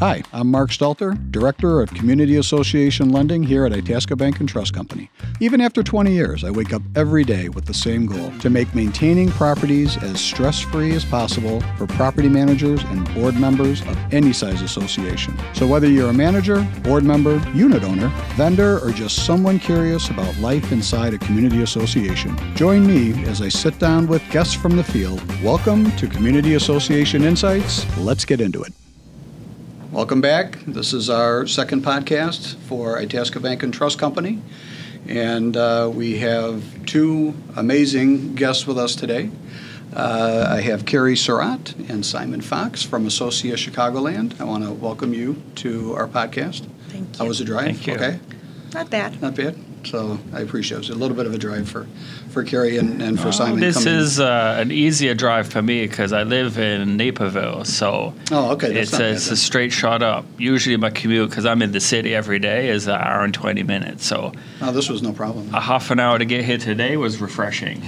Hi, I'm Mark Stelter, Director of Community Association Lending here at Itasca Bank and Trust Company. Even after 20 years, I wake up every day with the same goal to make maintaining properties as stress free as possible for property managers and board members of any size association. So, whether you're a manager, board member, unit owner, vendor, or just someone curious about life inside a community association, join me as I sit down with guests from the field. Welcome to Community Association Insights. Let's get into it. Welcome back. This is our second podcast for Itasca Bank and Trust Company. And uh, we have two amazing guests with us today. Uh, I have Carrie Surrat and Simon Fox from Associa Chicagoland. I want to welcome you to our podcast. Thank you. How was the drive? Thank you. Okay, Not bad. not bad. So I appreciate it. It was a little bit of a drive for, for Carrie and, and for Well, Simon. this coming. is uh, an easier drive for me because I live in Naperville, so Oh, okay. That's it's, a, bad it's a straight shot up. Usually my commute, because I'm in the city every day, is an hour and 20 minutes. So Oh, this was no problem. a half an hour to get here today was refreshing.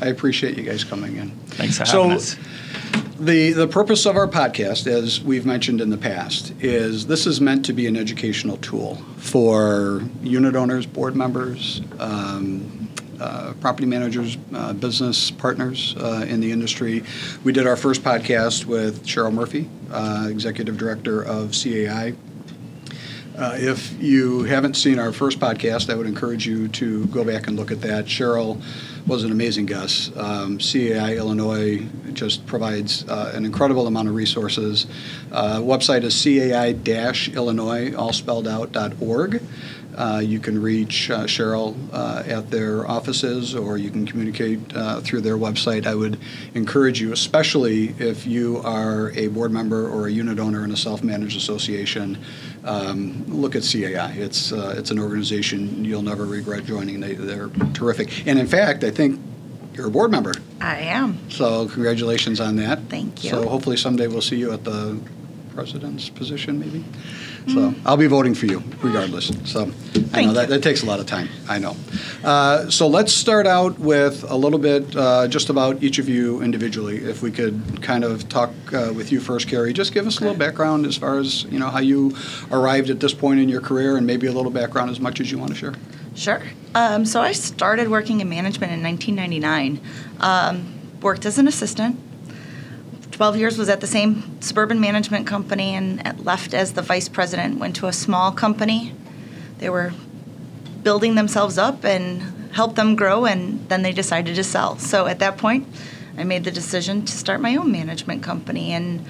I appreciate you guys coming in. Thanks for So- having us. The, the purpose of our podcast, as we've mentioned in the past, is this is meant to be an educational tool for unit owners, board members, um, uh, property managers, uh, business partners uh, in the industry. We did our first podcast with Cheryl Murphy, uh, Executive Director of CAI. Uh, if you haven't seen our first podcast, I would encourage you to go back and look at that. Cheryl was an amazing guest. Um, CAI Illinois just provides uh, an incredible amount of resources. Uh, website is cai-illinois, all spelled out, .org. Uh, you can reach uh, Cheryl uh, at their offices or you can communicate uh, through their website. I would encourage you, especially if you are a board member or a unit owner in a self managed association, um, look at CAI. It's, uh, it's an organization you'll never regret joining. They, they're terrific. And in fact, I think you're a board member. I am. So congratulations on that. Thank you. So hopefully someday we'll see you at the president's position, maybe. So I'll be voting for you regardless. So I know that, that takes a lot of time. I know. Uh, so let's start out with a little bit uh, just about each of you individually. If we could kind of talk uh, with you first, Carrie. Just give us a little background as far as you know how you arrived at this point in your career, and maybe a little background as much as you want to share. Sure. Um, so I started working in management in 1999. Um, worked as an assistant. 12 years was at the same suburban management company and left as the vice president. Went to a small company. They were building themselves up and helped them grow, and then they decided to sell. So at that point, I made the decision to start my own management company, and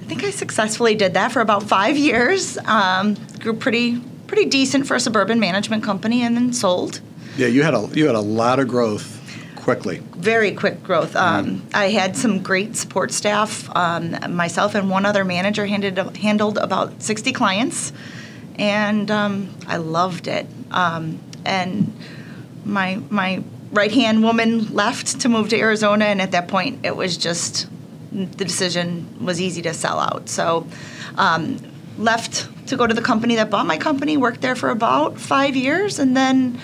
I think I successfully did that for about five years. Um, grew pretty pretty decent for a suburban management company, and then sold. Yeah, you had a you had a lot of growth quickly. Very quick growth. Um, I had some great support staff. Um, myself and one other manager handed, handled about 60 clients, and um, I loved it. Um, and my my right hand woman left to move to Arizona, and at that point, it was just the decision was easy to sell out. So. Um, left to go to the company that bought my company worked there for about five years and then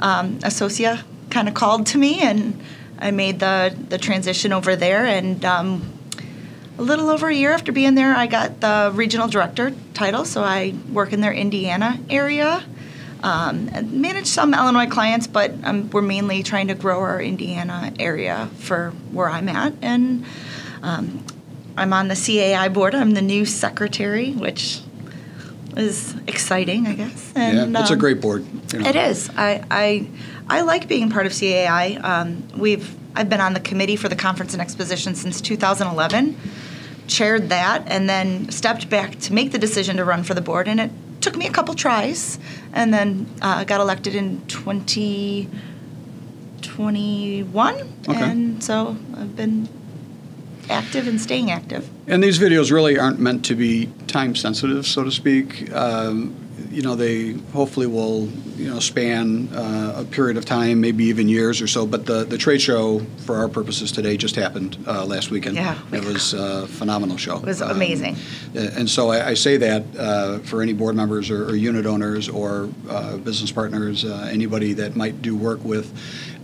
um, Associa kind of called to me, and I made the the transition over there. And um, a little over a year after being there, I got the regional director title. So I work in their Indiana area. Um, manage some Illinois clients, but um, we're mainly trying to grow our Indiana area for where I'm at. And um, I'm on the CAI board. I'm the new secretary, which is exciting, I guess. And, yeah, it's a um, great board. you know. it is. I, I I like being part of CAI. Um, we've I've been on the committee for the conference and exposition since 2011, chaired that, and then stepped back to make the decision to run for the board. And it took me a couple tries, and then uh, got elected in 2021. Okay. And so I've been active and staying active. And these videos really aren't meant to be time sensitive, so to speak. Um, you know, they hopefully will, you know, span uh, a period of time, maybe even years or so. But the, the trade show, for our purposes today, just happened uh, last weekend. Yeah. It was a phenomenal show. It was Um, amazing. and so I, I say that uh, for any board members or, or unit owners or uh, business partners, uh, anybody that might do work with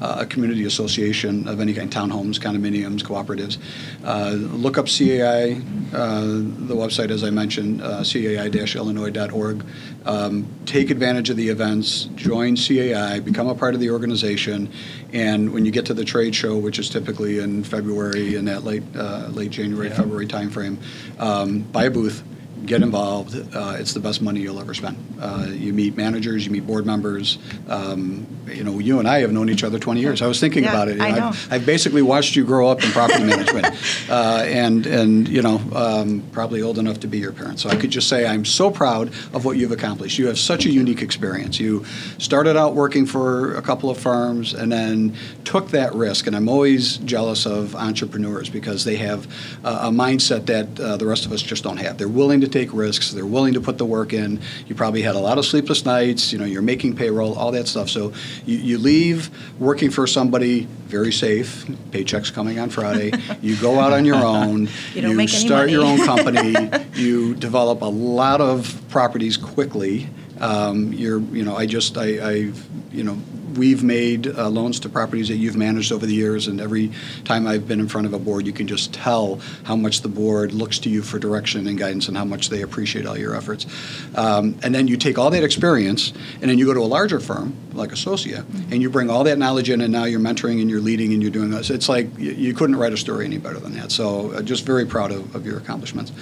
uh, a community association of any kind, townhomes, condominiums, cooperatives. Uh, look up CAI, uh, the website, as I mentioned, uh, cai-illinois.org. Um, take advantage of the events, join CAI, become a part of the organization, and when you get to the trade show, which is typically in February, in that late uh, late January, Yeah. February timeframe, um, buy a booth, get involved. Uh, it's the best money you'll ever spend. Uh, you meet managers, you meet board members. Um, you know, you and I have known each other 20 years. I was thinking Yeah, about it. You I know. I've, I've basically watched you grow up in property management, uh, and and you know, um, probably old enough to be your parent. So I could just say I'm so proud of what you've accomplished. You have such a unique experience. You started out working for a couple of firms and then took that risk. And I'm always jealous of entrepreneurs because they have uh, a mindset that uh, the rest of us just don't have. They're willing to take risks. They're willing to put the work in. You probably had a lot of sleepless nights. You know, you're making payroll, all that stuff. So you, you leave working for somebody very safe, paychecks coming on Friday. you go out on your own. You any start your own company. you develop a lot of properties quickly. Um, you're, you know, I just, I, I've, you know, we've made uh, loans to properties that you've managed over the years, and every time I've been in front of a board, you can just tell how much the board looks to you for direction and guidance, and how much they appreciate all your efforts. Um, and then you take all that experience, and then you go to a larger firm like Associa, and you bring all that knowledge in, and now you're mentoring and you're leading and you're doing this. It's like you, you couldn't write a story any better than that. So uh, just very proud of, of your accomplishments.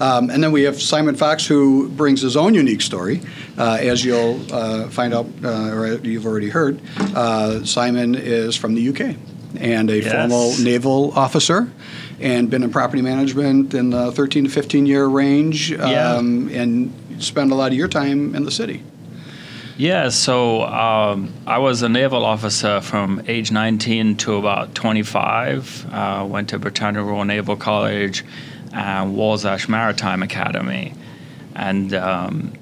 Um, and then we have Simon Fox, who brings his own unique story, uh, as you'll uh, find out, uh, or you've already heard. Uh, Simon is from the UK and a Yes. formal naval officer. And been in property management in the 13 to 15 year range, Yeah. um, and spend a lot of your time in the city. Yeah, so um, I was a naval officer from age 19 to about 25. Uh, went to Britannia Royal Naval College and Warsash Maritime Academy. And um,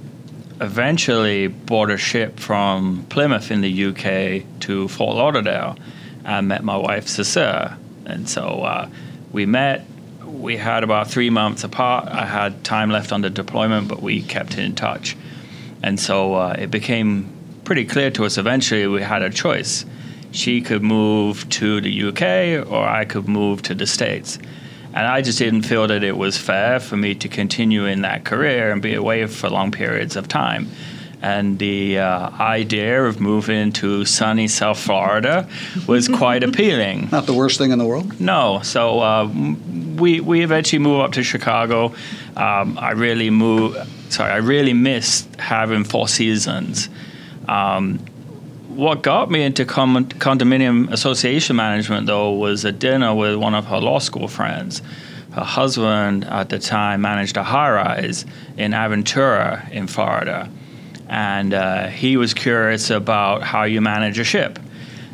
eventually bought a ship from Plymouth in the UK to Fort Lauderdale and met my wife, Cecilia. And so uh, we met. We had about three months apart. I had time left on the deployment, but we kept in touch. And so uh, it became pretty clear to us eventually we had a choice. She could move to the UK or I could move to the States. And I just didn't feel that it was fair for me to continue in that career and be away for long periods of time. And the uh, idea of moving to sunny South Florida was quite appealing. Not the worst thing in the world. No, so uh, we we eventually moved up to Chicago. Um, I really moved. Sorry, I really missed having four seasons. Um, what got me into condominium association management, though, was a dinner with one of her law school friends. Her husband at the time managed a high rise in Aventura in Florida. And uh, he was curious about how you manage a ship.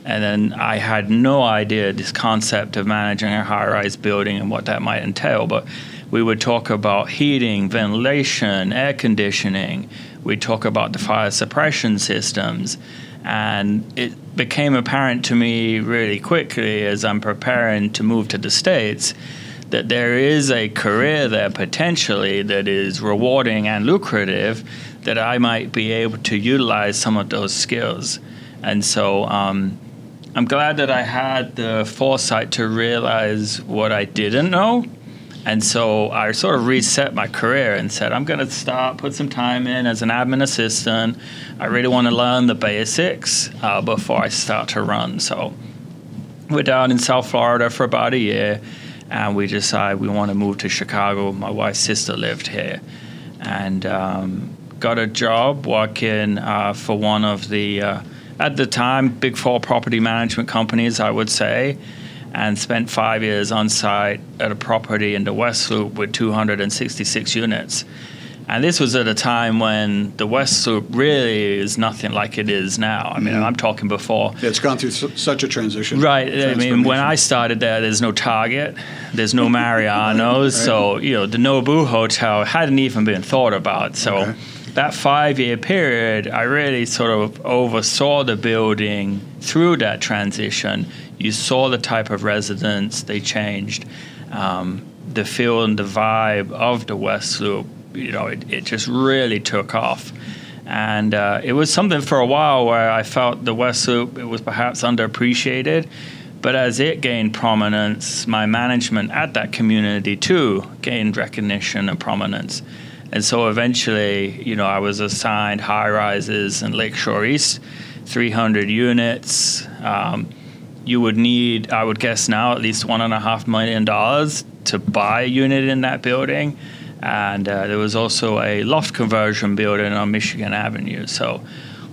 And then I had no idea this concept of managing a high rise building and what that might entail. But we would talk about heating, ventilation, air conditioning. We'd talk about the fire suppression systems. And it became apparent to me really quickly as I'm preparing to move to the States that there is a career there potentially that is rewarding and lucrative that I might be able to utilize some of those skills. And so um, I'm glad that I had the foresight to realize what I didn't know. And so I sort of reset my career and said, I'm going to start, put some time in as an admin assistant. I really want to learn the basics uh, before I start to run. So we're down in South Florida for about a year, and we decide we want to move to Chicago. My wife's sister lived here, and um, got a job working uh, for one of the, uh, at the time, big four property management companies, I would say, and spent five years on site at a property in the West Loop with 266 units. And this was at a time when the West Loop really is nothing like it is now. I mean, Mm-hmm. I'm talking before. It's gone through su- such a transition. Right. I mean, when I started there, there's no Target, there's no Mariano's. So, you know, the Nobu Hotel hadn't even been thought about. So, Okay. that five year period, I really sort of oversaw the building through that transition. You saw the type of residents, they changed. Um, the feel and the vibe of the West Loop, you know, it, it just really took off. And uh, it was something for a while where I felt the West Loop it was perhaps underappreciated. But as it gained prominence, my management at that community too gained recognition and prominence. And so eventually, you know, I was assigned high rises in Lakeshore East, 300 units. Um, you would need, I would guess now, at least one and a half million dollars to buy a unit in that building. And uh, there was also a loft conversion building on Michigan Avenue. So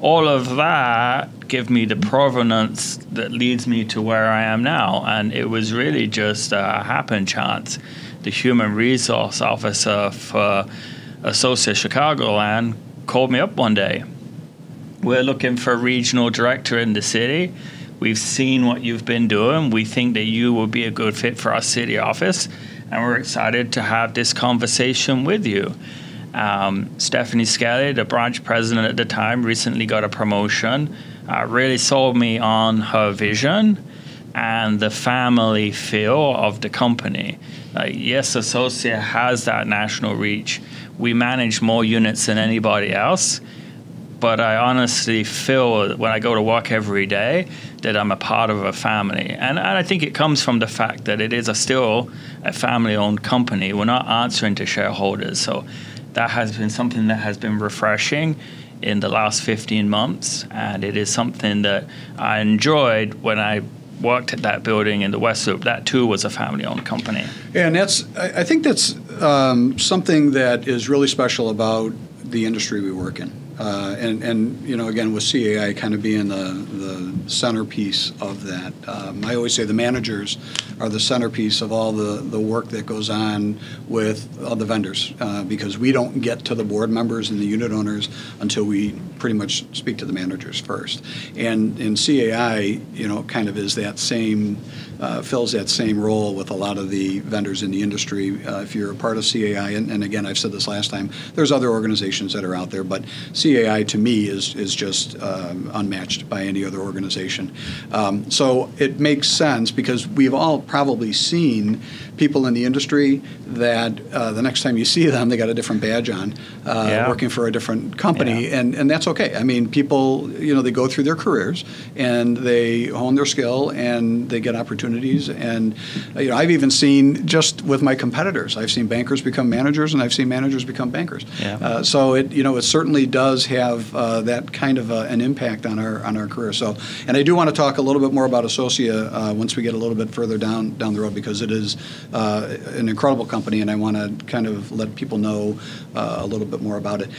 all of that give me the provenance that leads me to where I am now. And it was really just a happen chance. The human resource officer for Associa Chicagoland called me up one day. We're looking for a regional director in the city. We've seen what you've been doing. We think that you will be a good fit for our city office, and we're excited to have this conversation with you. Um, Stephanie Skelly, the branch president at the time, recently got a promotion. Uh, really sold me on her vision and the family feel of the company. Like, yes, Associa has that national reach. We manage more units than anybody else, but I honestly feel when I go to work every day that I'm a part of a family. And, and I think it comes from the fact that it is a still a family owned company. We're not answering to shareholders. So that has been something that has been refreshing in the last 15 months. And it is something that I enjoyed when I worked at that building in the West Loop. That too was a family owned company. And that's, I think that's um, something that is really special about the industry we work in. Uh, and, and, you know, again, with CAI kind of being the, the centerpiece of that, um, I always say the managers are the centerpiece of all the, the work that goes on with all the vendors uh, because we don't get to the board members and the unit owners until we pretty much speak to the managers first. And in CAI, you know, kind of is that same, uh, fills that same role with a lot of the vendors in the industry. Uh, if you're a part of CAI, and, and again, I've said this last time, there's other organizations that are out there, but CAI to me is, is just um, unmatched by any other organization. Um, so it makes sense because we've all probably seen people in the industry that uh, the next time you see them, they got a different badge on, uh, Yeah. working for a different company, Yeah. and, and that's okay. I mean, people, you know, they go through their careers and they hone their skill and they get opportunities. And, uh, you know, I've even seen just with my competitors, I've seen bankers become managers and I've seen managers become bankers. Yeah. Uh, so it, you know, it certainly does have uh, that kind of an impact on our on our career. So, and I do want to talk a little bit more about Associa uh, once we get a little bit further down down the road because it is uh, an incredible company, and I want to kind of let people know uh, a little bit more about it.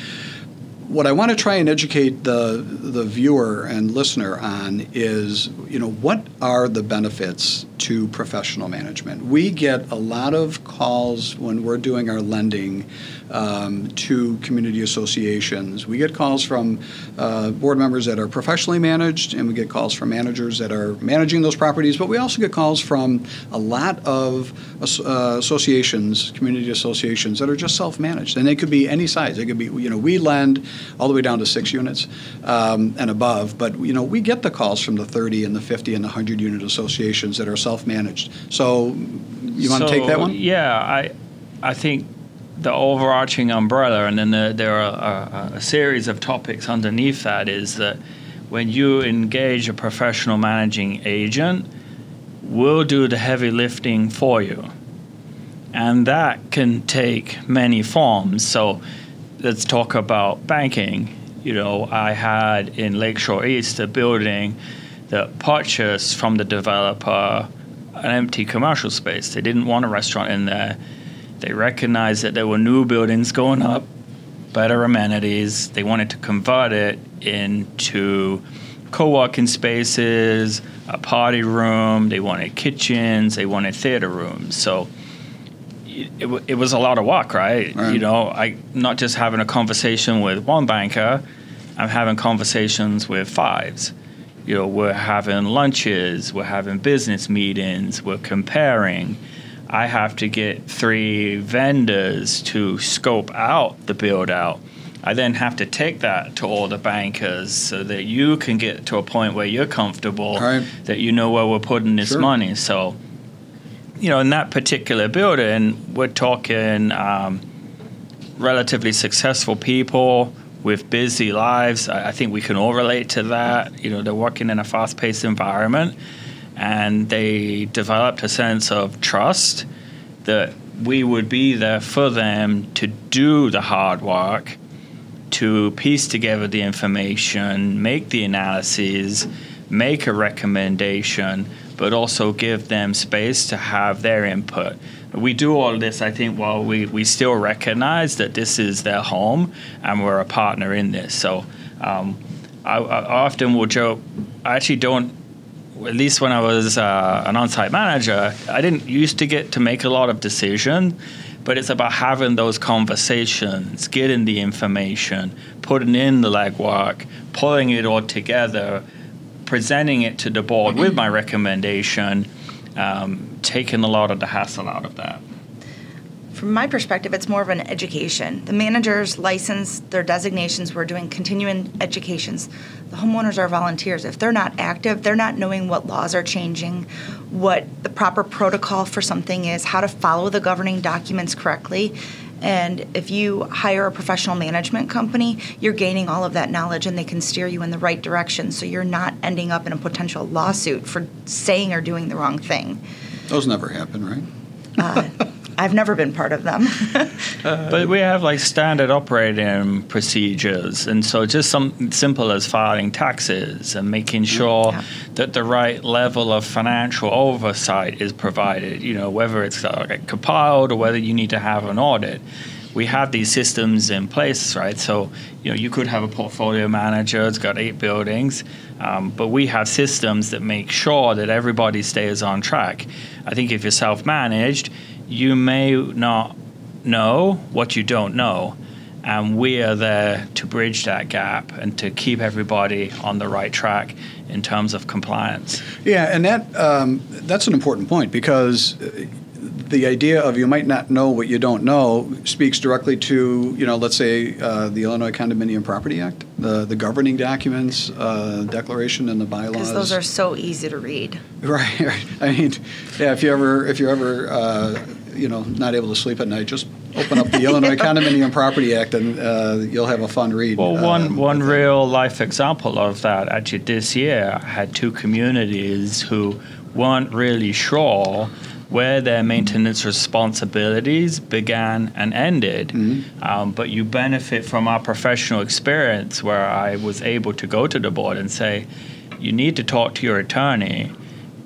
What I want to try and educate the the viewer and listener on is, you know, what are the benefits to professional management? We get a lot of calls when we're doing our lending um, to community associations. We get calls from uh, board members that are professionally managed, and we get calls from managers that are managing those properties. But we also get calls from a lot of uh, associations, community associations that are just self-managed, and they could be any size. They could be, you know, we lend all the way down to six units um, and above. But you know, we get the calls from the 30 and the 50 and the 100 unit associations that are self-managed. So, you want to take that one? Yeah, I, I think the overarching umbrella, and then the, there are a, a series of topics underneath that, is that when you engage a professional managing agent, we'll do the heavy lifting for you, and that can take many forms. So, let's talk about banking. You know, I had in Lakeshore East a building that purchased from the developer an empty commercial space. They didn't want a restaurant in there. They recognized that there were new buildings going up, better amenities. They wanted to convert it into co working spaces, a party room. They wanted kitchens, they wanted theater rooms. So, it, w- it was a lot of work, right? Right. You know, I not just having a conversation with one banker, I'm having conversations with fives. You know, we're having lunches, we're having business meetings, we're comparing. I have to get three vendors to scope out the build out. I then have to take that to all the bankers so that you can get to a point where you're comfortable Right. that you know where we're putting this Sure. money. So, you know, in that particular building, we're talking um, relatively successful people with busy lives. I, I think we can all relate to that. You know, they're working in a fast paced environment and they developed a sense of trust that we would be there for them to do the hard work, to piece together the information, make the analyses, make a recommendation, but also give them space to have their input. We do all this, I think, while we, we still recognize that this is their home and we're a partner in this. So um, I, I often will joke, I actually don't at least when I was uh, an on-site manager, I didn't used to get to make a lot of decisions, but it's about having those conversations, getting the information, putting in the legwork, pulling it all together, presenting it to the board with my recommendation, um, taking a lot of the hassle out of that. From my perspective, it's more of an education. The managers license their designations. We're doing continuing educations. The homeowners are volunteers. If they're not active, they're not knowing what laws are changing, what the proper protocol for something is, how to follow the governing documents correctly. And if you hire a professional management company, you're gaining all of that knowledge and they can steer you in the right direction so you're not ending up in a potential lawsuit for saying or doing the wrong thing. Those never happen, right? Uh, I've never been part of them. But we have like standard operating procedures, and so just something simple as filing taxes and making sure Yeah. that the right level of financial oversight is provided. You know, whether it's uh, like compiled or whether you need to have an audit. We have these systems in place, right? So, you know, you could have a portfolio manager, it's got eight buildings, um, but we have systems that make sure that everybody stays on track. I think if you're self managed, you may not know what you don't know. And we are there to bridge that gap and to keep everybody on the right track in terms of compliance. Yeah, and that um, that's an important point because uh, the idea of you might not know what you don't know speaks directly to you know let's say uh, the Illinois Condominium Property Act, the the governing documents, uh, declaration, and the bylaws. Because those are so easy to read. Right, right. I mean, yeah. If you ever, if you're ever, uh, you know, not able to sleep at night, just open up the Illinois Condominium Property Act, and uh, you'll have a fun read. Well, one um, one real life example of that actually this year I had two communities who weren't really sure where their maintenance responsibilities began and ended. Um, but you benefit from our professional experience where I was able to go to the board and say, you need to talk to your attorney,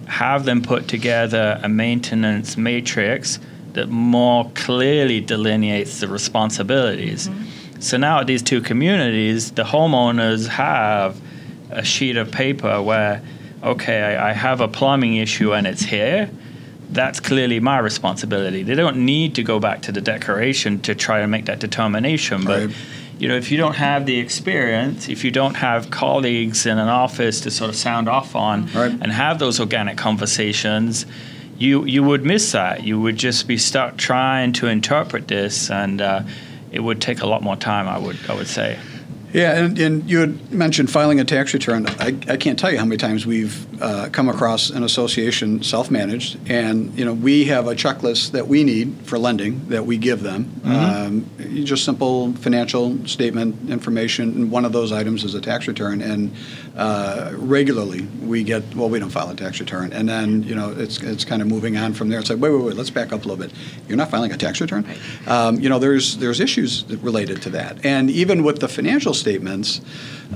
have them put together a maintenance matrix that more clearly delineates the responsibilities. Mm-hmm. So now at these two communities, the homeowners have a sheet of paper where, okay, I, I have a plumbing issue and it's here. That's clearly my responsibility. They don't need to go back to the declaration to try and make that determination. But Right. you know, if you don't have the experience, if you don't have colleagues in an office to sort of sound off on Right. and have those organic conversations, you you would miss that. You would just be stuck trying to interpret this, and uh, it would take a lot more time. I would I would say. Yeah, and, and you had mentioned filing a tax return. I, I can't tell you how many times we've uh, come across an association self-managed, and you know we have a checklist that we need for lending that we give them. Um, just simple financial statement information, and one of those items is a tax return. And uh, regularly we get well, we don't file a tax return, and then you know it's it's kind of moving on from there. It's like wait, wait, wait, let's back up a little bit. You're not filing a tax return. Um, you know, there's there's issues related to that, and even with the financial statements,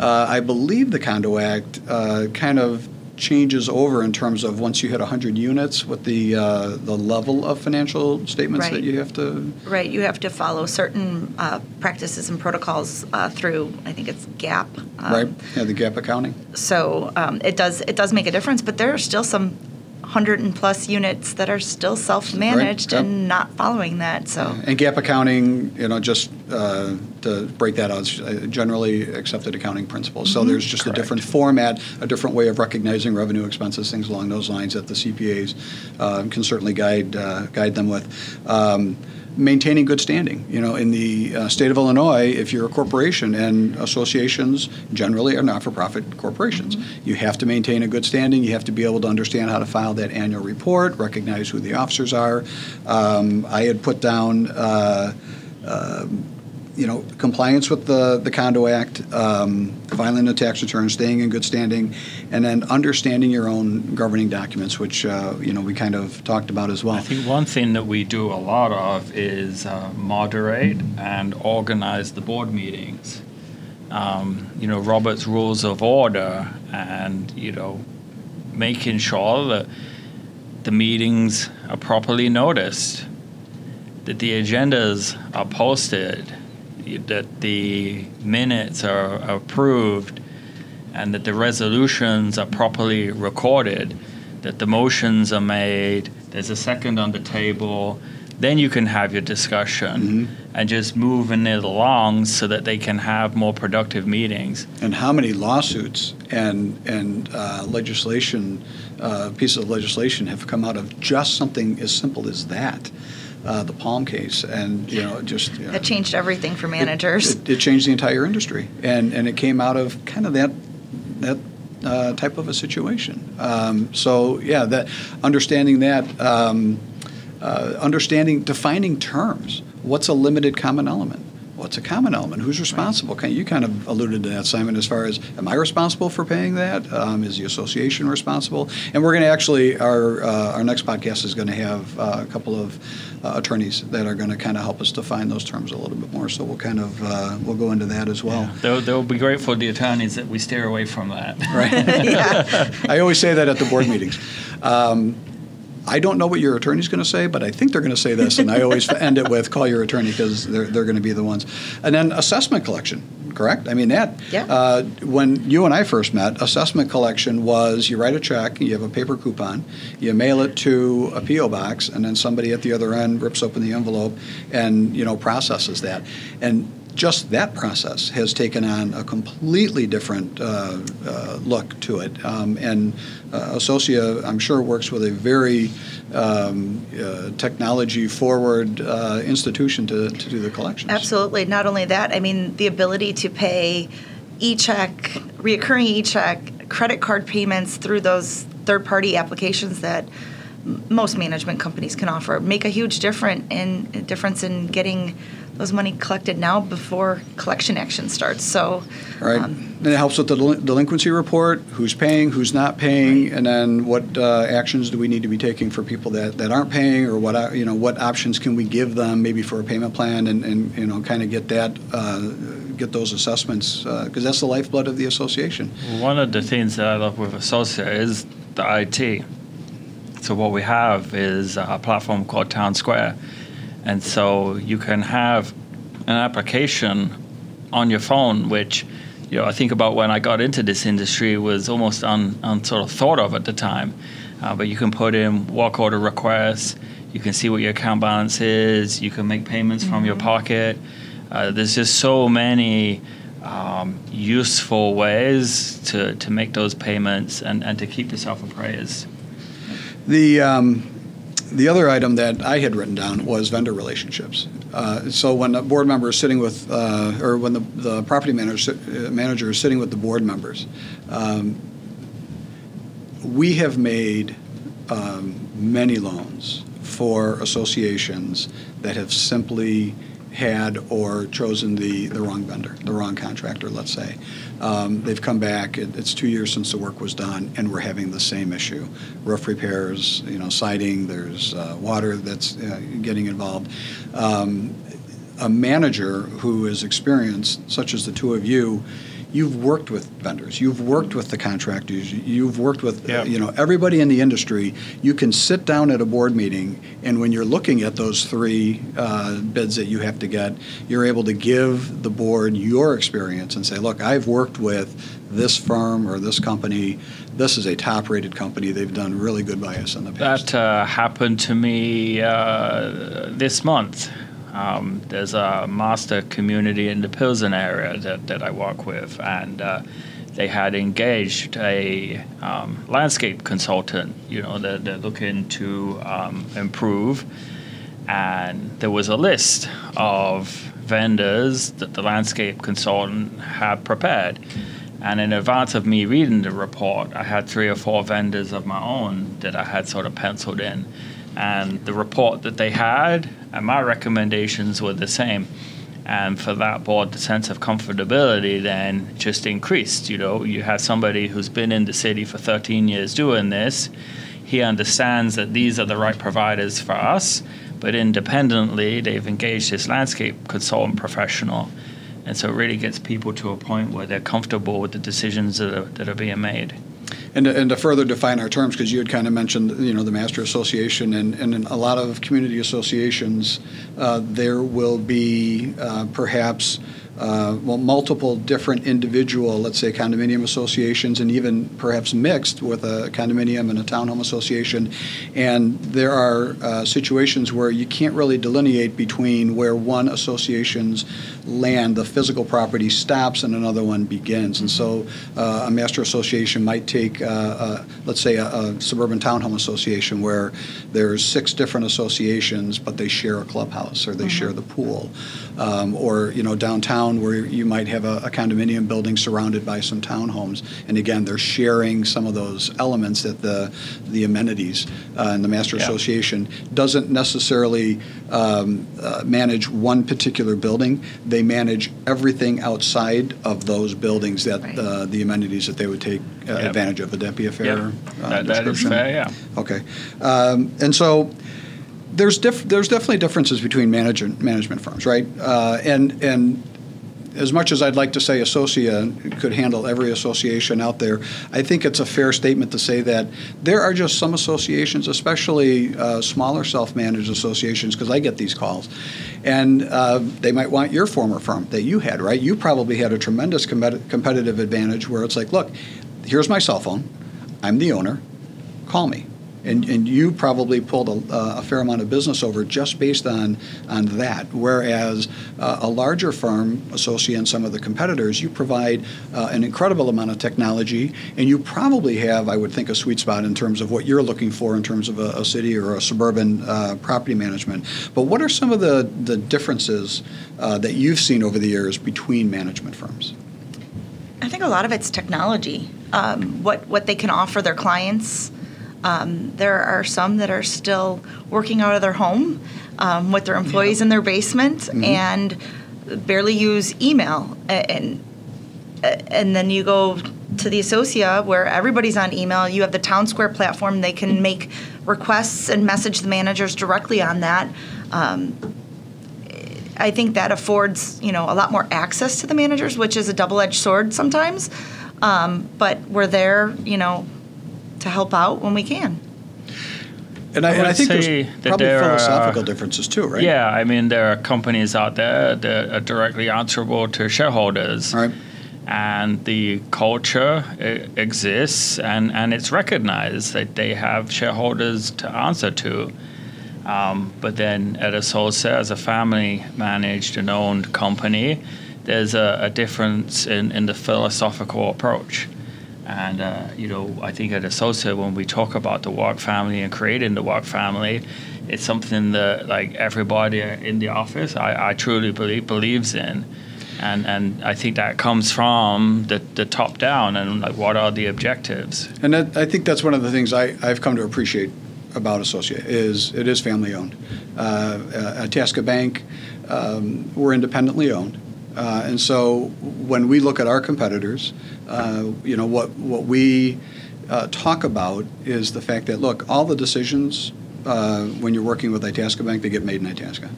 uh, I believe the Condo Act uh, kind of changes over in terms of once you hit 100 units, what the uh, the level of financial statements that you have to. Right, you have to follow certain uh, practices and protocols uh, through, I think it's GAAP. um, Right, yeah, the GAAP accounting. So um, it does it does make a difference, but there are still some hundred and plus units that are still self-managed yep. and not following that. So And GAAP accounting, you know, just uh, to break that out, is uh, generally accepted accounting principles. So there's just Correct. a different format, a different way of recognizing revenue expenses, things along those lines that the CPAs uh, can certainly guide uh, guide them with. Um, Maintaining good standing, you know, in the uh, state of Illinois, if you're a corporation and associations generally are not-for-profit corporations, you have to maintain a good standing. You have to be able to understand how to file that annual report, recognize who the officers are. Um, I had put down. Uh, you know, compliance with the, the Condo Act, um, filing the tax return, staying in good standing, and then understanding your own governing documents, which, uh, you know, we kind of talked about as well. I think one thing that we do a lot of is uh, moderate and organize the board meetings. Um, you know, Robert's Rules of Order, and you know, making sure that the meetings are properly noticed, that the agendas are posted, that the minutes are approved, and that the resolutions are properly recorded, that the motions are made, there's a second on the table, then you can have your discussion and just moving it along so that they can have more productive meetings. And how many lawsuits and, and uh, legislation, uh, pieces of legislation have come out of just something as simple as that? Uh, the Palm case, and, you know, just. you know, that changed everything for managers. It, it changed the entire industry, and and it came out of kind of that that uh, type of a situation. Um, so yeah, that understanding that, um, uh, understanding defining terms. What's a limited common element? What's a common element? Who's responsible? Kind you kind of alluded to that, Simon. As far as, am I responsible for paying that? Um, is the association responsible? And we're going to actually our uh, our next podcast is going to have uh, a couple of uh, attorneys that are going to kind of help us define those terms a little bit more. So we'll kind of uh, we'll go into that as well. They'll, they'll be grateful to the attorneys that we steer away from that. Right. yeah. I always say that at the board meetings. Um, I don't know what your attorney's going to say, but I think they're going to say this, and I always end it with call your attorney because they're, they're going to be the ones. And then assessment collection, correct? I mean, that, Yeah. uh, when you and I first met, assessment collection was you write a check, you have a paper coupon, you mail it to a P.O. box, and then somebody at the other end rips open the envelope and, you know, processes that. And just that process has taken on a completely different uh, uh, look to it. Um, and uh, Associa, I'm sure, works with a very um, uh, technology forward uh, institution to, to do the collections. Absolutely. Not only that, I mean, the ability to pay e-check, reoccurring e-check, credit card payments through those third-party applications that most management companies can offer make a huge different in difference in getting those money collected now before collection action starts. So, Right. um, and it helps with the delin- delinquency report, who's paying, who's not paying, and then what uh, actions do we need to be taking for people that, that aren't paying, or what, you know, what options can we give them maybe for a payment plan and, and you know, kind of get that, uh, get those assessments, because that's the lifeblood of the association. One of the things that I love with Associa is the IT. So what we have is a platform called Town Square, and so you can have an application on your phone, which you know I think about when I got into this industry was almost un, un sort of thought of at the time. Uh, but you can put in walk order requests. You can see what your account balance is. You can make payments from your pocket. Uh, there's just so many um, useful ways to, to make those payments and, and to keep yourself appraised. The, um, the other item that I had written down was vendor relationships. Uh, so when a board member is sitting with, uh, or when the, the property manager, uh, manager is sitting with the board members, um, we have made um, many loans for associations that have simply had or chosen the, the wrong vendor, the wrong contractor, let's say. Um, they've come back, it, it's two years since the work was done, and we're having the same issue. Roof repairs, you know, siding, there's uh, water that's uh, getting involved. Um, a manager who is experienced, such as the two of you, you've worked with vendors, you've worked with the contractors, you've worked with Yeah. uh, you know everybody in the industry. You can sit down at a board meeting, and when you're looking at those three uh, bids that you have to get, you're able to give the board your experience and say, look, I've worked with this firm or this company. This is a top-rated company. They've done really good by us in the past. That uh, happened to me uh, this month. Um, there's a master community in the Pilsen area that, that I work with, and uh, they had engaged a um, landscape consultant. You know, they're, they're looking to um, improve, and there was a list of vendors that the landscape consultant had prepared. And in advance of me reading the report, I had three or four vendors of my own that I had sort of penciled in. And the report that they had and my recommendations were the same. And for that board, the sense of comfortability then just increased. You know, you have somebody who's been in the city for 13 years doing this. He understands that these are the right providers for us, but independently, they've engaged this landscape consultant professional. And so it really gets people to a point where they're comfortable with the decisions that are, that are being made. And to, and to further define our terms, because you had kind of mentioned, you know, the master association, and, and in a lot of community associations, uh, there will be uh, perhaps uh, well multiple different individual, let's say, condominium associations, and even perhaps mixed with a condominium and a townhome association. And there are uh, situations where you can't really delineate between where one association's land, the physical property, stops and another one begins. And so uh, a master association might take, uh, uh, let's say, a, a suburban townhome association where there's six different associations, but they share a clubhouse or they share the pool. Um, or, you know, downtown where you might have a, a condominium building surrounded by some townhomes. And again, they're sharing some of those elements that the, the amenities uh, and the master Yeah. association doesn't necessarily um, uh, manage one particular building. They manage everything outside of those buildings that Right. uh, the amenities that they would take uh, Yep. advantage of. Would that be a fair Yeah, uh, that, that is fair, yeah. Okay. Um, and so there's diff- there's definitely differences between management management firms, right? Uh, and and as much as I'd like to say Associa could handle every association out there, I think it's a fair statement to say that there are just some associations, especially uh, smaller self-managed associations, because I get these calls, and uh, they might want your former firm that you had, right? You probably had a tremendous competi- competitive advantage where it's like, look, here's my cell phone, I'm the owner, call me. And, and you probably pulled a, a fair amount of business over just based on, on that. Whereas uh, a larger firm, Associa and some of the competitors, you provide uh, an incredible amount of technology, and you probably have, I would think, a sweet spot in terms of what you're looking for in terms of a, a city or a suburban uh, property management. But what are some of the, the differences uh, that you've seen over the years between management firms? I think a lot of it's technology. Um, what what they can offer their clients. Um, there are some that are still working out of their home um, with their employees in their basement and barely use email. And and then you go to the Associa where everybody's on email. You have the Town Square platform. They can make requests and message the managers directly on that. Um, I think that affords you know a lot more access to the managers, which is a double-edged sword sometimes. Um, but we're there, you know, to help out when we can. And I, I and I would think say there's that probably there are- philosophical differences too, right? Yeah, I mean, there are companies out there that are directly answerable to shareholders. All right. And the culture e- exists and, and it's recognized that they have shareholders to answer to. Um, but then at a Associa, as a family managed and owned company, there's a, a difference in, in the philosophical approach. And, uh, you know, I think at Associa, when we talk about the work family and creating the work family, it's something that, like, everybody in the office, I, I truly believe, believes in. And, and I think that comes from the, the top down and, like, what are the objectives? And that, I think that's one of the things I, I've come to appreciate about Associa is it is family owned. Uh, uh, Itasca Bank, um, we're independently owned. Uh, and so when we look at our competitors, uh, you know, what, what we uh, talk about is the fact that, look, all the decisions uh, when you're working with Itasca Bank, they get made in Itasca.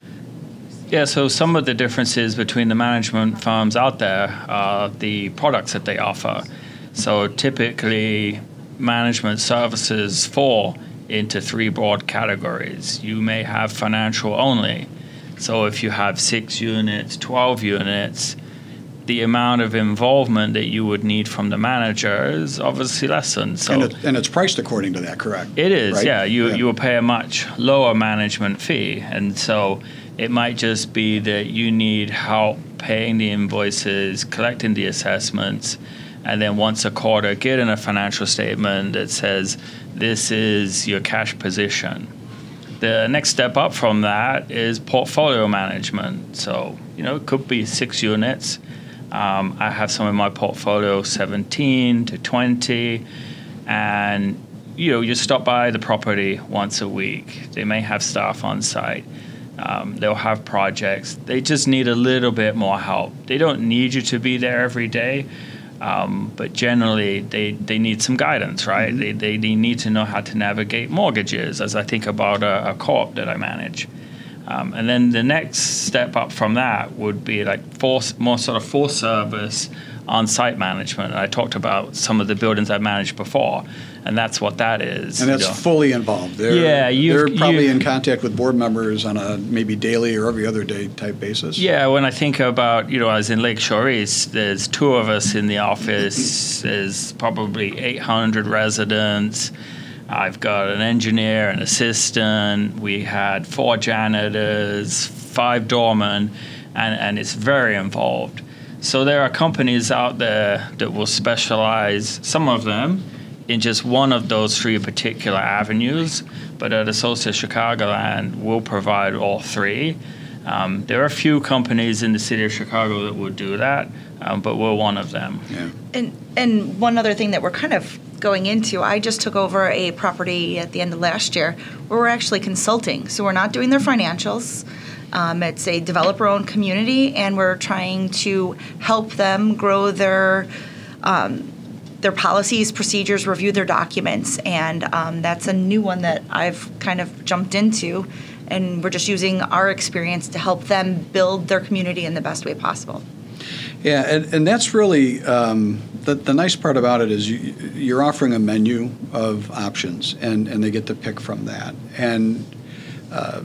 Yeah, so some of the differences between the management firms out there are the products that they offer. So typically, management services fall into three broad categories. You may have financial only. So if you have six units, 12 units, the amount of involvement that you would need from the manager is obviously lessened. So And, it, and it's priced according to that, correct? it is, Right? yeah. You Yeah. you will pay a much lower management fee, and so it might just be that you need help paying the invoices, collecting the assessments, and then once a quarter, getting a financial statement that says this is your cash position. The next step up from that is portfolio management. So you know it could be six units. Um, I have some in my portfolio, 17 to 20, and you know, you stop by the property once a week. They may have staff on site. Um, they'll have projects. They just need a little bit more help. They don't need you to be there every day, um, but generally they, they need some guidance, right? They, they, they need to know how to navigate mortgages as I think about a, a co-op that I manage. Um, and then the next step up from that would be like full, more sort of full service on-site management. And I talked about some of the buildings I've managed before, and that's what that is. And you that's know. fully involved. They're, Yeah, you've- they're probably in contact with board members on a maybe daily or every other day type basis. Yeah, when I think about, you know, I was in Lakeshore East, there's two of us in the office, there's probably 800 residents. I've got an engineer, an assistant, we had four janitors, five doormen, and, and it's very involved. So there are companies out there that will specialize, some of them, in just one of those three particular avenues, but at Associa Chicagoland, we'll provide all three. Um, there are a few companies in the city of Chicago that will do that, um, but we're one of them. Yeah. And and one other thing that we're kind of going into, I just took over a property at the end of last year where we're actually consulting. So we're not doing their financials. Um, it's a developer-owned community, and we're trying to help them grow their um, their policies, procedures, review their documents, and um, that's a new one that I've kind of jumped into. And we're just using our experience to help them build their community in the best way possible. Yeah, and, and that's really um, the, the nice part about it is you, you're offering a menu of options, and, and they get to pick from that. And uh,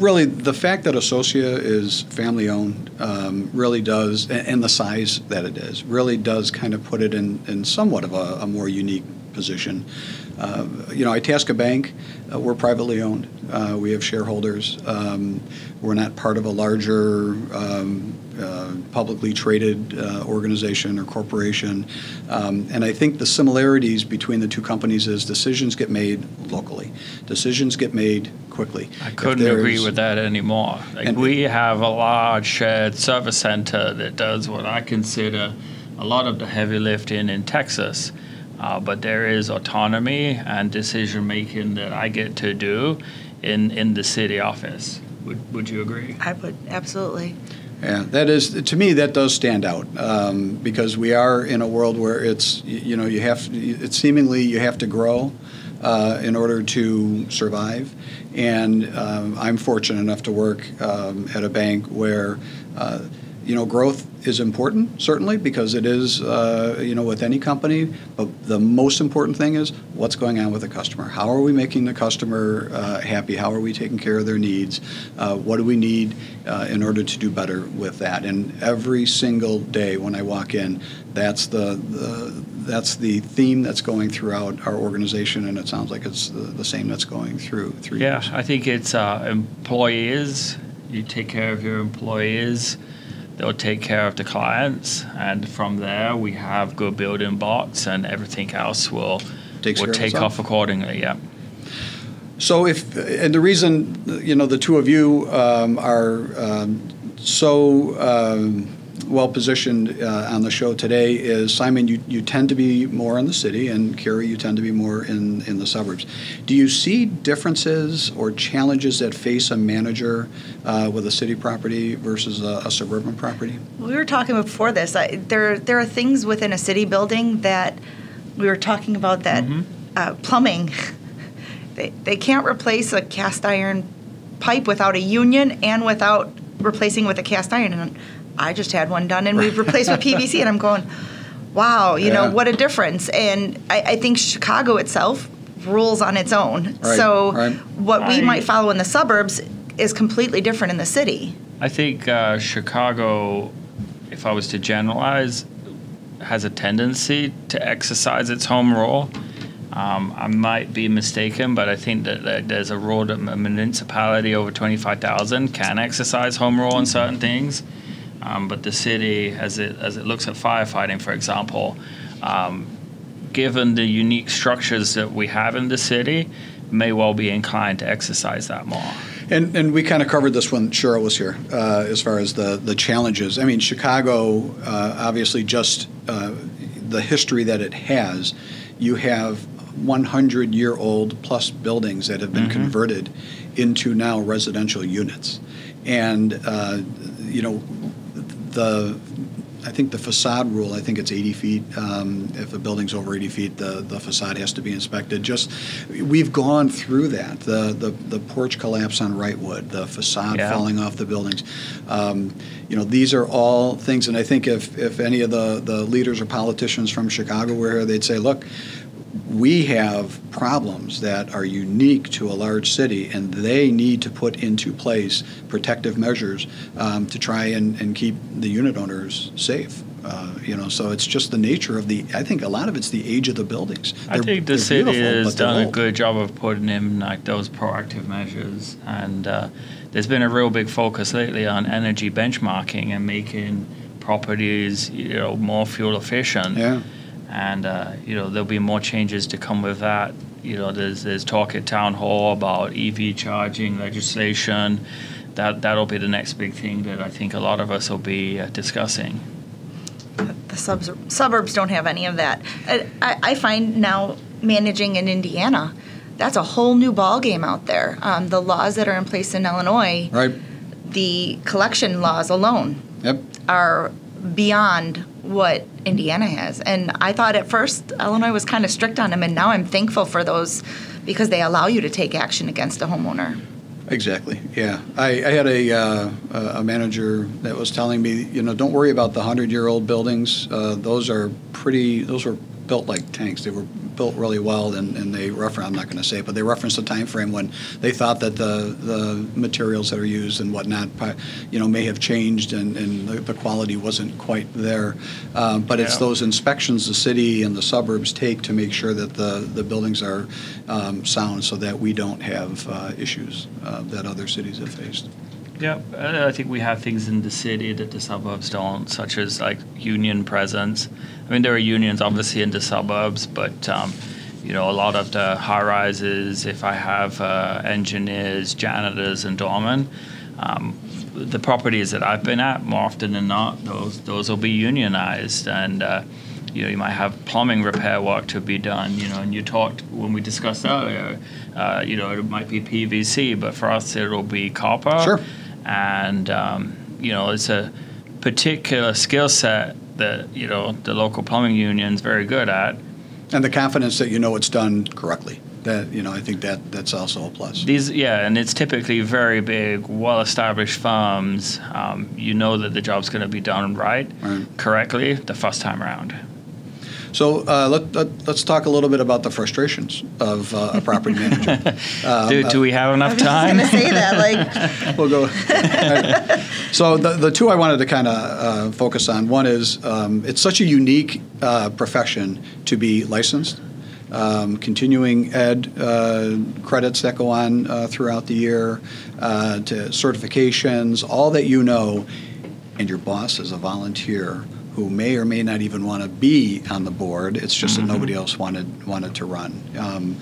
really, the fact that Associa is family owned um, really does, and, and the size that it is, really does kind of put it in, in somewhat of a, a more unique position. Uh, you know, Itasca Bank, uh, we're privately owned. Uh, we have shareholders. Um, we're not part of a larger um, uh, publicly traded uh, organization or corporation. Um, and I think the similarities between the two companies is decisions get made locally, decisions get made quickly. I couldn't agree with that anymore. Like And- we have a large shared service center that does what I consider a lot of the heavy lifting in Texas. Uh, but there is autonomy and decision making that I get to do in, in the city office. Would, would you agree? I would absolutely. Yeah, that is to me that does stand out um, because we are in a world where it's you know you have it's seemingly you have to grow uh, in order to survive, and um, I'm fortunate enough to work um, at a bank where. Uh, you know, growth is important, certainly, because it is, uh, you know, with any company. But the most important thing is what's going on with the customer. How are we making the customer uh, happy? How are we taking care of their needs? Uh, what do we need uh, in order to do better with that? And every single day when I walk in, that's the, the that's the theme that's going throughout our organization, and it sounds like it's the, the same that's going through through Yeah, yours. I think it's uh, employees. You take care of your employees. They'll take care of the clients, and from there we have good building blocks, and everything else will Takes will take off accordingly. Yeah. So if, and the reason, you know, the two of you um, are um, so um, well positioned uh, on the show today is Simon, you, you tend to be more in the city, and Carrie, you tend to be more in, in the suburbs. Do you see differences or challenges that face a manager uh, with a city property versus a, a suburban property? We were talking before this. I, there, there are things within a city building that we were talking about that uh, plumbing. they, they can't replace a cast iron pipe without a union and without replacing with a cast iron, and I just had one done, and we've replaced with PVC, and I'm going, wow, you Yeah. know what a difference. And I, I think Chicago itself rules on its own. Right, So right. what we I- might follow in the suburbs is completely different in the city. I think uh, Chicago, if I was to generalize, has a tendency to exercise its home rule. Um, I might be mistaken, but I think that, that there's a rule that a municipality over 25,000 can exercise home rule on certain things. Um, but the city, as it as it looks at firefighting, for example, um, given the unique structures that we have in the city, may well be inclined to exercise that more. And, and we kind of covered this when Cheryl was here, uh, as far as the, the challenges. I mean, Chicago, uh, obviously, just uh, the history that it has, you have 100 year old plus buildings that have been converted into now residential units. And, uh, you know, the I think the facade rule, I think it's 80 feet. Um, if a building's over 80 feet, the, the facade has to be inspected. Just, we've gone through that. The, the, the porch collapse on Wrightwood, the facade Yeah. falling off the buildings. Um, you know, these are all things, and I think if, if any of the, the leaders or politicians from Chicago were here, they'd say, look, we have problems that are unique to a large city, and they need to put into place protective measures um, to try and, and keep the unit owners safe. Uh, you know, so it's just the nature of the. I think a lot of it's the age of the buildings. I They're- think the city has done a good job of putting in like those proactive measures, and uh, there's been a real big focus lately on energy benchmarking and making properties, you know, more fuel efficient. Yeah. And uh, you know, there'll be more changes to come with that. You know, there's there's talk at town hall about EV charging legislation. That that'll be the next big thing that I think a lot of us will be uh, discussing. The subs- suburbs don't have any of that. I, I I find now managing in Indiana, that's a whole new ball game out there. Um, the laws that are in place in Illinois, Right. the collection laws alone, Yep. are beyond what Indiana has. And I thought at first Illinois was kind of strict on them, and now I'm thankful for those because they allow you to take action against a homeowner. Exactly. Yeah, I, I had a uh, a manager that was telling me, you know, don't worry about the hundred year old buildings. Uh, those are pretty. Those were built like tanks. They were built really well, and, and they reference. I'm not going to say, it, but they referenced a time frame when they thought that the the materials that are used and whatnot, you know, may have changed, and, and the, the quality wasn't quite there. Um, but it's those inspections the city and the suburbs take to make sure that the the buildings are um, sound, so that we don't have uh, issues uh, that other cities have faced. Yeah, I think we have things in the city that the suburbs don't, such as like union presence. I mean, there are unions obviously in the suburbs, but um, you know, a lot of the high rises. If I have uh, engineers, janitors, and doormen, um, the properties that I've been at, more often than not, those those will be unionized, and uh, you know, you might have plumbing repair work to be done. You know, and you talked when we discussed earlier. Uh, you know, it might be PVC, but for us, it'll be copper Sure. and um, you know it's a particular skill set that you know the local plumbing union's very good at. And the confidence that you know it's done correctly. That you know, I think that that's also a plus. These yeah, and it's typically very big, well-established firms. Um, you know that the job's going to be done right, Right. correctly the first time around. So uh, let, let, us talk a little bit about the frustrations of uh, a property manager. Um, do, do we have enough time? I time? was going to say that, like, we'll go. so the, the two I wanted to kind of uh, focus on. One is um, it's such a unique uh, profession to be licensed. Um, continuing ed uh, credits that go on uh, throughout the year, uh, to certifications, all that you know, and your boss is a volunteer who may or may not even want to be on the board. It's just that nobody else wanted wanted to run. Um,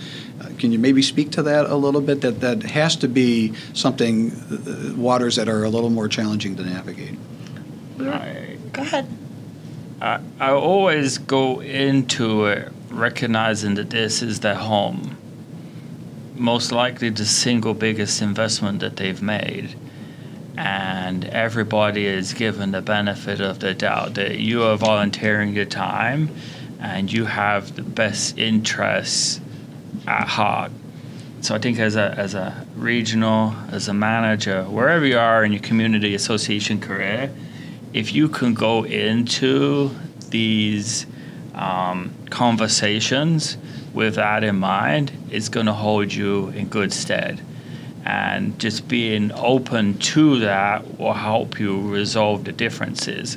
can you maybe speak to that a little bit? That that has to be something uh, waters that are a little more challenging to navigate. I, go ahead. I, I always go into it recognizing that this is their home. Most likely the single biggest investment that they've made. And everybody is given the benefit of the doubt that you are volunteering your time and you have the best interests at heart. so I think as a as a regional, as a manager, wherever you are in your community association career, if you can go into these um, conversations with that in mind, it's going to hold you in good stead. And just being open to that will help you resolve the differences.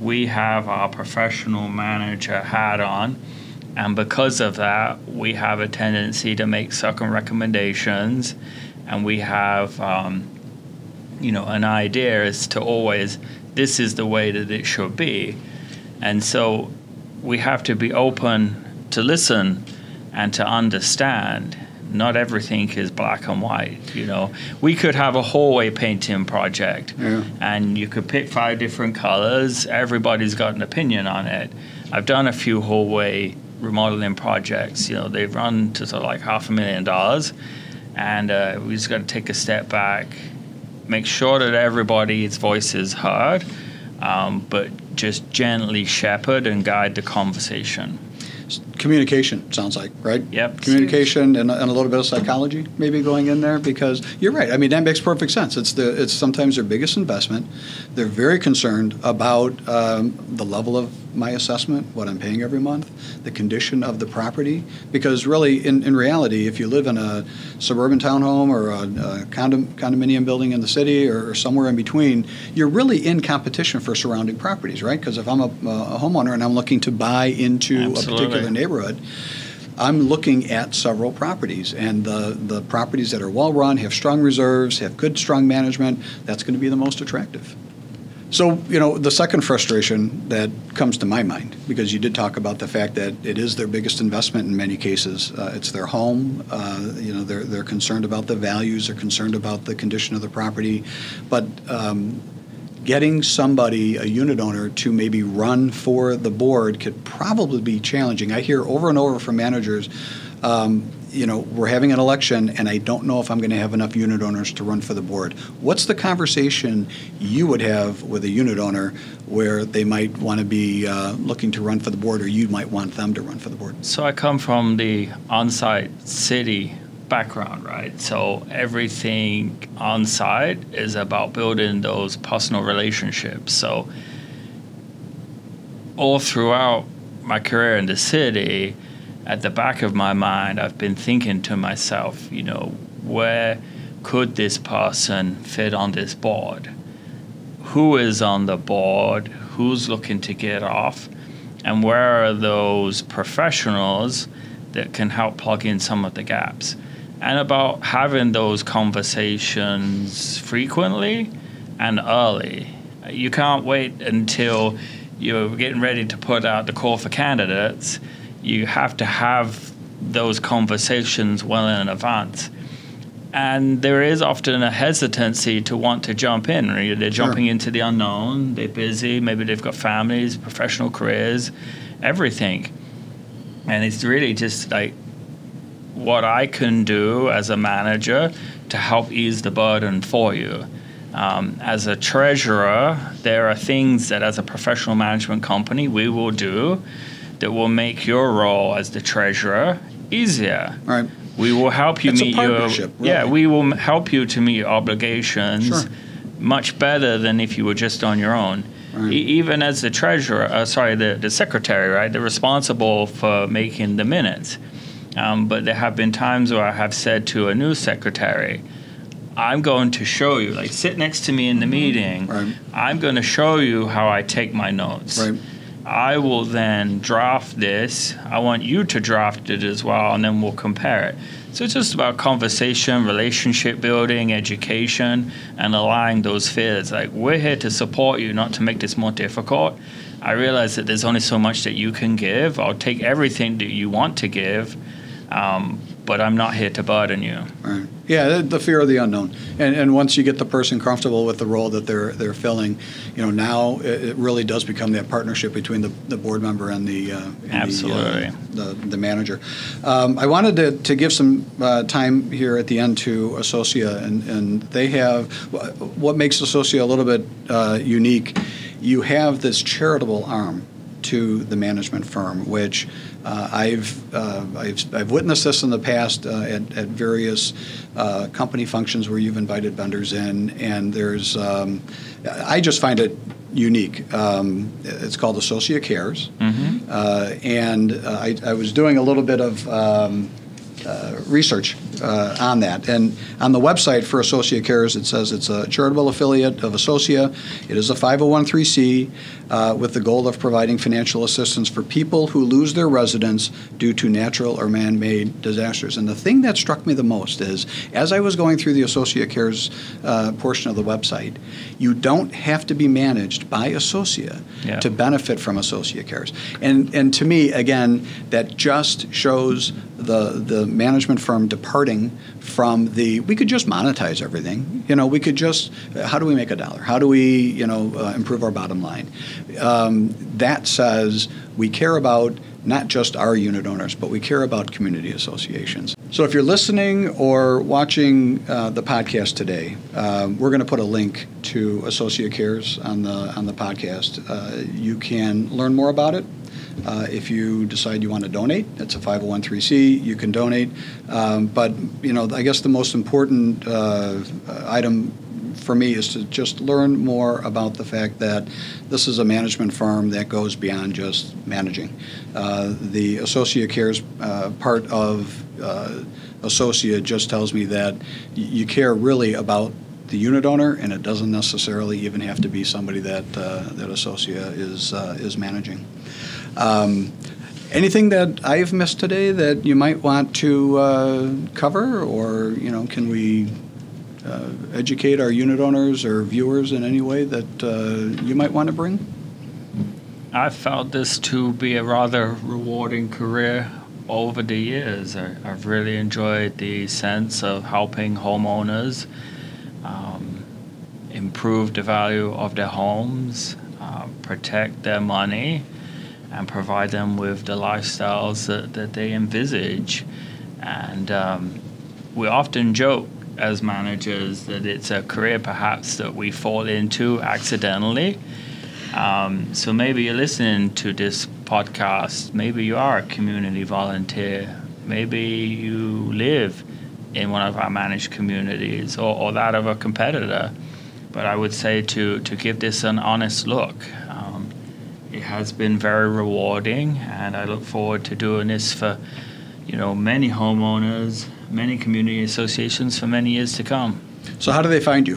We have our professional manager hat on and because of that, we have a tendency to make certain recommendations, and we have, um, you know, an idea as to always this is the way that it should be, and so we have to be open to listen and to understand. Not everything is black and white. You know, we could have a hallway painting project, Yeah. and you could pick five different colors. Everybody's got an opinion on it. I've done a few hallway remodeling projects. You know, they've run to sort of like half a million dollars, and uh, we just got to take a step back, make sure that everybody's voice is heard, um, but just gently shepherd and guide the conversation. Communication sounds like right. Yep. Communication and, and a little bit of psychology maybe going in there because you're right. I mean that makes perfect sense. It's the it's sometimes their biggest investment. They're very concerned about um, the level of my assessment, what I'm paying every month, the condition of the property. Because really, in, in reality, if you live in a suburban townhome or a, a condom, condominium building in the city or, or somewhere in between, you're really in competition for surrounding properties, right? Because if I'm a, a homeowner and I'm looking to buy into a particular neighborhood, I'm looking at several properties, and the, the properties that are well run, have strong reserves, have good, strong management, that's going to be the most attractive. So, you know, the second frustration that comes to my mind, because you did talk about the fact that it is their biggest investment in many cases. Uh, it's their home. Uh, you know, they're, they're concerned about the values, they're concerned about the condition of the property. But um, getting somebody, a unit owner, to maybe run for the board could probably be challenging. I hear over and over from managers, um, you know, we're having an election and I don't know if I'm going to have enough unit owners to run for the board. What's the conversation you would have with a unit owner where they might want to be uh, looking to run for the board or you might want them to run for the board? So I come from the on-site city background, right? So everything on-site is about building those personal relationships. So all throughout my career in the city, at the back of my mind, I've been thinking to myself, you know, where could this person fit on this board? Who is on the board? Who's looking to get off? And where are those professionals that can help plug in some of the gaps? And about having those conversations frequently and early. You can't wait until you're getting ready to put out the call for candidates. You have to have those conversations well in advance. And there is often a hesitancy to want to jump in. Right? They're jumping into the unknown. They're busy. Maybe they've got families, professional careers, everything. And it's really just like what I can do as a manager to help ease the burden for you. Um, as a treasurer, there are things that, as a professional management company, we will do that will make your role as the treasurer easier. Right. We will help you It's meet your partnership, yeah. We will help you to meet your obligations Sure. much better than if you were just on your own. Right. E- even as the treasurer, uh, sorry, the, the secretary, right? They're responsible for making the minutes. Um, but there have been times where I have said to a new secretary, I'm going to show you, like sit next to me in the meeting. Right. I'm going to show you how I take my notes. Right. I will then draft this. I want you to draft it as well, and then we'll compare it. So it's just about conversation, relationship building, education, and allaying those fears. Like, we're here to support you, not to make this more difficult. I realize that there's only so much that you can give. I'll take everything that you want to give, um, but I'm not here to burden you. Right. Yeah, the, fear of the unknown, and and once you get the person comfortable with the role that they're they're filling, you know, now it, it really does become that partnership between the, the board member and the uh, and Absolutely. the, uh, the the manager. Um, I wanted to, to give some uh, time here at the end to Associa, and and they have what makes Associa a little bit uh, unique. You have this charitable arm to the management firm, which uh, I've, uh, I've, I've witnessed this in the past uh, at, at various uh, company functions where you've invited vendors in, and there's, um, I just find it unique. Um, it's called Associa Cares, uh, and uh, I, I was doing a little bit of um, uh, research uh, on that. And on the website for Associa Cares, it says it's a charitable affiliate of Associa. It is a 501c uh, with the goal of providing financial assistance for people who lose their residence due to natural or man-made disasters. And the thing that struck me the most is, as I was going through the Associa Cares uh, portion of the website, you don't have to be managed by Associa Yeah. to benefit from Associa Cares. And, and to me, again, that just shows the, the management firm departing from the, we could just monetize everything. You know, we could just, how do we make a dollar? How do we, you know, uh, improve our bottom line? Um, that says we care about not just our unit owners, but we care about community associations. So if you're listening or watching uh, the podcast today, uh, we're going to put a link to Associa Cares on the on the podcast. Uh, you can learn more about it. Uh, if you decide you want to donate, it's a 501c. You can donate, um, but you know I guess the most important uh, item for me is to just learn more about the fact that this is a management firm that goes beyond just managing. Uh, the Associa Cares uh, part of uh, Associa just tells me that you care really about the unit owner, and it doesn't necessarily even have to be somebody that uh, that Associa is uh, is managing. Um, anything that I've missed today that you might want to uh, cover, or you know, can we uh, educate our unit owners or viewers in any way that uh, you might want to bring? I found this to be a rather rewarding career over the years. I, I've really enjoyed the sense of helping homeowners um, improve the value of their homes, uh, protect their money, and provide them with the lifestyles that, that they envisage. And um, we often joke as managers that it's a career perhaps that we fall into accidentally. Um, so maybe you're listening to this podcast. Maybe you are a community volunteer. Maybe you live in one of our managed communities or, or that of a competitor. But I would say to, to give this an honest look. It has been very rewarding, and I look forward to doing this for, you know, many homeowners, many community associations for many years to come. So, how do they find you?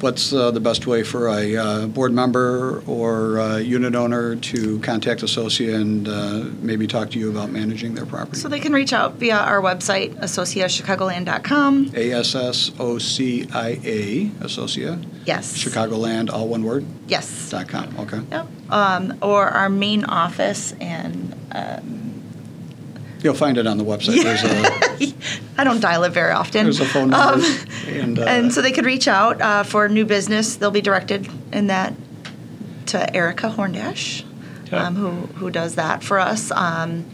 What's uh, the best way for a uh, board member or uh, unit owner to contact Associa and uh, maybe talk to you about managing their property? So they can reach out via our website, associachicagoland.com. A S S O C I A, Associa, Yes. Chicagoland, all one word, Yes. dot com. Okay. Yep. Um, or our main office and um, You'll find it on the website. There's a I don't dial it very often. there's a phone number. Um, and, uh, and so they could reach out uh, for new business. They'll be directed in that to Erica Horndash, Yeah. um, who who does that for us. Um,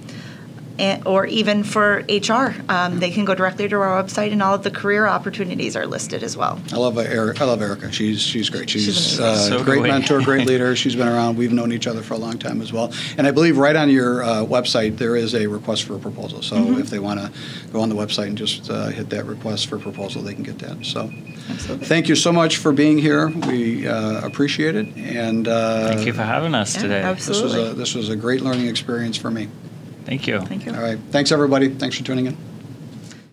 and, or even for HR, um, they can go directly to our website, and all of the career opportunities are listed as well. I love Erica. I love Erica. She's she's great. She's, She's uh. So a great do we. mentor, great leader. She's been around. We've known each other for a long time as well. And I believe right on your uh, website there is a request for a proposal. So Mm-hmm. if they want to go on the website and just uh, hit that request for proposal, they can get that. So Absolutely. thank you so much for being here. We uh, appreciate it. And uh, Thank you for having us Yeah, today. this was absolutely. a this was a great learning experience for me. Thank you. Thank you. All right. Thanks everybody. Thanks for tuning in.